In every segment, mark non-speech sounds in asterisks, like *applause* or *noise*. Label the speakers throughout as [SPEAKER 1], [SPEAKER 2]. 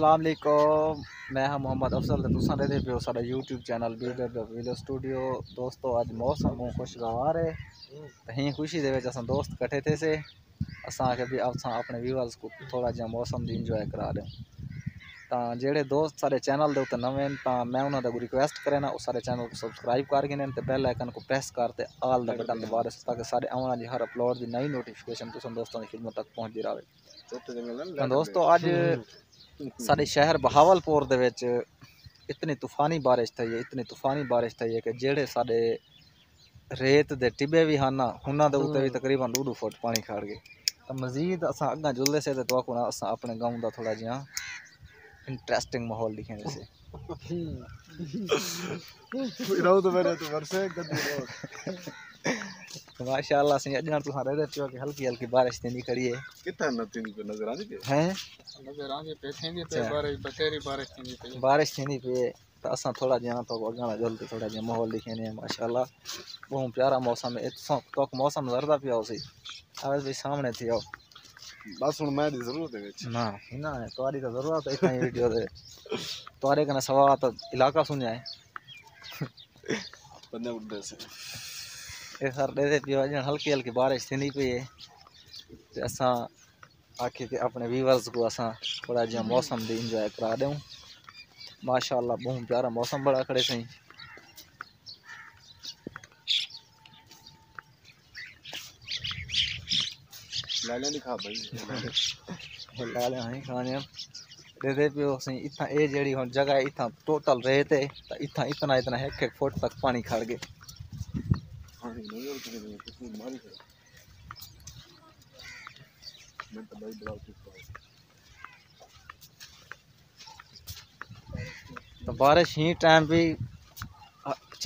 [SPEAKER 1] वालेकुम मैं हाँ मोहम्मद अफसल तुसा दे पियो साडा यूट्यूब चैनल वीडियो स्टूडियो दोस्तों अज मौसम खुशगवार है। तो खुशी दे अस दोस्त कट्ठे थे से। असा के भी अपने व्यूअर्स को थोड़ा जहा मौसम भी इंजॉय करा दें। तो जेडे दोस्त सारे चैनल के उत्ते नवे तो मैं उन्होंने को रिक्वेस्ट करे सारे चैनल को सबसक्राइब कर गए तो बेल आइकन को प्रेस करते आल का बटन दबा रहे ताकि सारे आने वाली हर अपलोड की नई नोटिफिकेशन दोस्तों की फ़िल्मों तक पहुँचती रहे दोस्तों अज साढ़े शहर बहावलपुर दे इतनी तूफानी बारिश थी है इतनी तूफानी बारिश थी है कि जेड़े साढ़े रेत के टिब्बे भी हैं उन्होंने उत्ते भी तकरीबन दो दो फुट पानी खड़ गए तो मजीद अस अगर जुलते से तो अपने गाँव का थोड़ा जहा इंटरेस्टिंग माहौल दिखे जैसे। माशाल्लाह से अजन पियो कि हल्की हल्की बारिश थी खड़ी है।
[SPEAKER 2] कितना पे नज़र आनी पे
[SPEAKER 1] हैं?
[SPEAKER 3] नज़र आनी पे थींदी पे बारिश बतेरी बारिश थींदी पे
[SPEAKER 1] बारिश थी पे तो असां थोड़ा जहाँ तो जल्दी थोड़ा जहाँ माहौल दिखेने माशाल्लाह। बहुत प्यारा मौसम है तो मौसम जरदा पिया उसी सामने थी आओ।
[SPEAKER 2] बस हुन मैं दी ज़रूरत है
[SPEAKER 1] ना ना है तुम्हारी तो ज़रूरत है इतना वीडियो दे। तुम्हारे कने सवा तो इलाका सुन जाए।
[SPEAKER 2] बंदे उड़दे से।
[SPEAKER 1] ये सर दे दे पियो अजन हल्की हल्की बारिश थी पई है। ते असां आखे के अपने व्यूवर्स को असां थोड़ा जहाँ मौसम दी इंजॉय करा दूँ माशाल्लाह बहुत प्यारा मौसम बड़ा खड़े सही
[SPEAKER 2] लाले नहीं खा भाई। *laughs*
[SPEAKER 1] लाले हाँ खाने दे दे पियो सही इतना ये जेड़ी हुन जगह इतना टोटल रेत है तो इतना इतना इतना एक एक फुट तक पानी खड़ गए।
[SPEAKER 2] तो
[SPEAKER 1] तो बारिश ही टाइम भी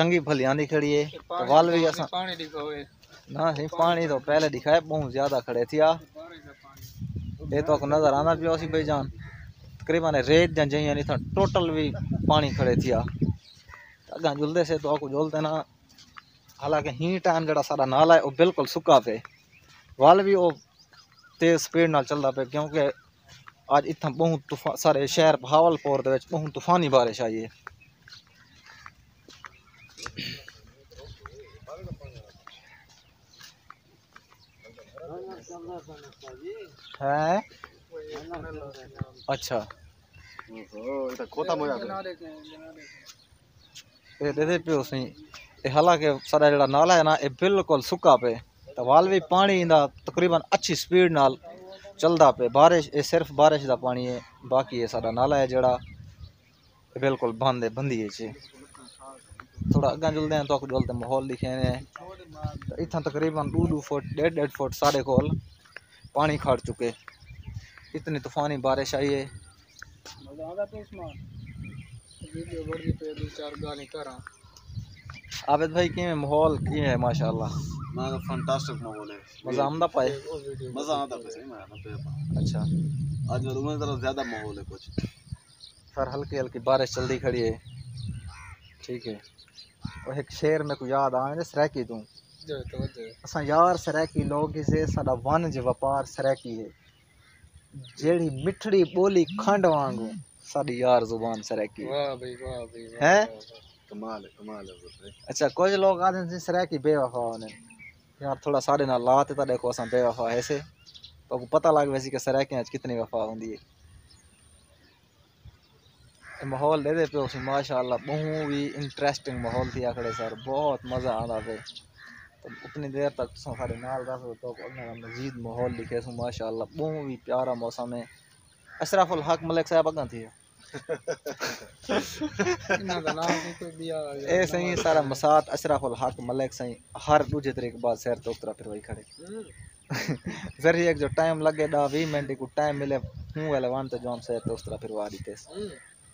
[SPEAKER 1] चंगी भली आंदी खड़ी है तो वाल भी असा
[SPEAKER 3] पानी
[SPEAKER 1] ना सही पानी तो पहले दिखाए बहुत ज़्यादा खड़े थी आ ये तो नज़र आना पियो सी भाई जान। तकरीबन रेत जन जही नहीं था टोटल भी पानी खड़े थी आ अगर जुलते से तो आपको जुलते ना। हालाँकि ही टाइम जरा सारा नाला है वो बिल्कुल सुक्का पे। वाल भी वो तेज स्पीड नाल चलता पे क्योंकि आज इतना बहुत तूफ़ान सारे शहर भावलपुर बहुत तूफानी बारिश आई है। है? अच्छा।
[SPEAKER 2] खोता
[SPEAKER 1] दे दे पियो सही ये हालाँकि सारा जड़ा नाला है ना ये बिल्कुल सुक्का पे। तो वाल भी पानी इंदा तकरीबन अच्छी स्पीड नाल चलदा पे। बारिश ये सिर्फ़ बारिश का पानी है, बाकी ये सारा नाला है जड़ा बिल्कुल बंद है, बंदी है चे थोड़ा अगर जुलते हैं तो आपको जुलते माहौल दिखे ने तो इतना तकरीबन दो दो फुट डेढ़ डेढ़ फुट साढ़े कोल पानी खड़ चुके। इतनी तूफानी बारिश आई है।
[SPEAKER 3] करा।
[SPEAKER 1] आबिद भाई किमें माहौल किमें है माशाल्लाह?
[SPEAKER 2] फैंटास्टिक माहौल है
[SPEAKER 1] मज़ा आमदा पाए?
[SPEAKER 2] मज़ा आता है में
[SPEAKER 1] अच्छा।
[SPEAKER 2] आज उम्र तरह ज़्यादा माहौल है कुछ।
[SPEAKER 1] सर हल्की हल्की बारिश चलती खड़ी है। ठीक है। और एक शेर में को याद आ रहा सराकी तू
[SPEAKER 3] जो तो जो
[SPEAKER 1] असा यार सराकी लोग से साडा वनज व्यापार सराकी है। जेड़ी मिठड़ी बोली खंड वांगू साडी यार ज़ुबान सराकी है।
[SPEAKER 3] वाह भाई वाह भाई
[SPEAKER 1] हैं?
[SPEAKER 3] वाह, वाह।
[SPEAKER 2] कमाल कमाल है
[SPEAKER 1] अच्छा कुछ लोग आते हैं सराकी बेवफा होने यार थोड़ा साढ़े नाल लाते तो देखो असा बेवफा है से। तो पता लग वैसे कि सराकी आज कितनी वफा होंगी है। माहौल दे पे उसी माशाल्लाह बहुत ही इंटरेस्टिंग माहौल थी आखड़े सर बहुत मज़ा आता पे तो उतनी देर तक तुम सारे नाल रहो तो मजीद माहौल दिखे सो माशाल्लाह बहुत ही प्यारा मौसम है अशरफुल हक मलिक साहब अगर थी ए सही सारा मसात अशरफुल हक मलिक सही हर दूजे तरीके बाद सैर तो फिर वही खड़े ज़रिए जो टाइम लगे दा वी मिनट को टाइम मिले हूँ तो जॉन सैर तो उतरा फिर वारी थे